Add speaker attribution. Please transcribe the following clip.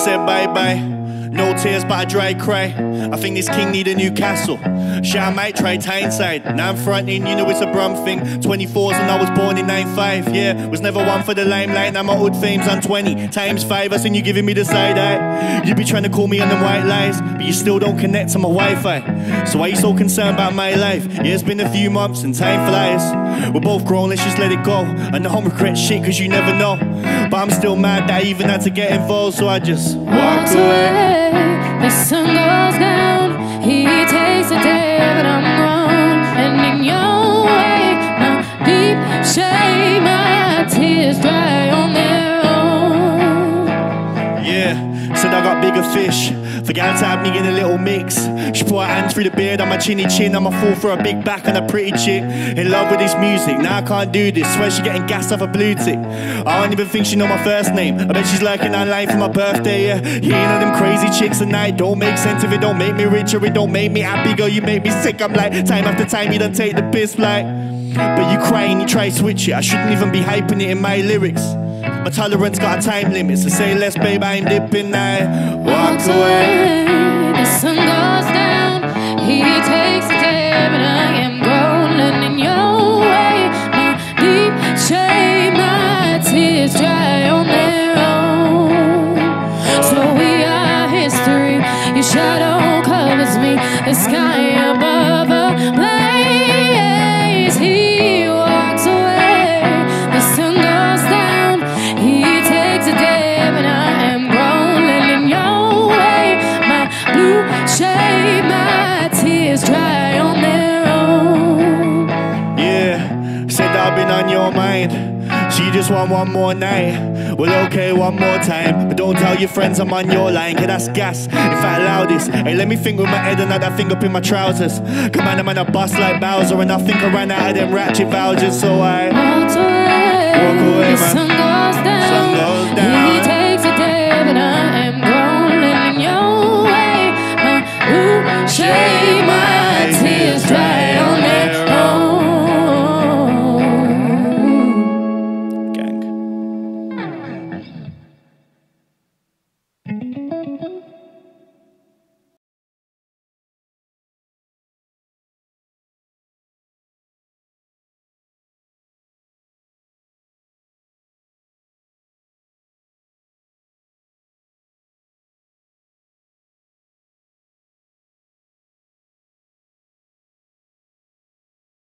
Speaker 1: said bye bye. No tears, but a dry cry. I think this king need a new castle. Shit, I might try Tyneside. Now I'm fronting, you know it's a brum thing. 24s and I was born in 95. Yeah, was never one for the limelight. Now my old fame's on 20 times five. I seen you giving me the side eye. You be trying to call me on them white lies, but you still don't connect to my Wi-Fi. So why you so concerned about my life? Yeah, it's been a few months and time flies. We're both grown, let's just let it go. And I don't regret shit, cause you never know. But I'm still mad that I even had to get involved, so I just walked away.
Speaker 2: The sun goes down, he takes a day, but I'm
Speaker 1: said I got bigger fish. Forgot to have me in a little mix. She put her hands through the beard on my chinny chin. I'ma fall for a big back and a pretty chick. In love with this music, now I can't do this. Swear she getting gassed off a blue tick. I don't even think she know my first name. I bet she's lurking online for my birthday, yeah. Hearing all them crazy chicks tonight. Don't make sense if it don't make me richer, it don't make me happy, girl. You make me sick. I'm like, time after time, you don't take the piss, like. But you cry and you try to switch it. I shouldn't even be hyping it in my lyrics. My tolerance got a time limit, so say less, babe. I'm dipping. I Walk away.
Speaker 2: The sun goes down, he takes a day, but I am grown in your way. My deep shame, my tears dry on their own. So we are history. Your shadow covers me, the sky above
Speaker 1: mind. You just want one more night. Well, okay, one more time. But don't tell your friends I'm on your line, cause that's gas. If I allow this, hey, let me think with my head and not that thing up in my trousers. Come on, I'm on a bus like Bowser, and I think I ran out of them ratchet vouchers, so I.
Speaker 2: Walks away.
Speaker 1: Walk away,
Speaker 2: the
Speaker 1: man.
Speaker 2: sun goes down.
Speaker 1: Sun goes down.
Speaker 2: He takes a day, but I am in your way. My blue shade.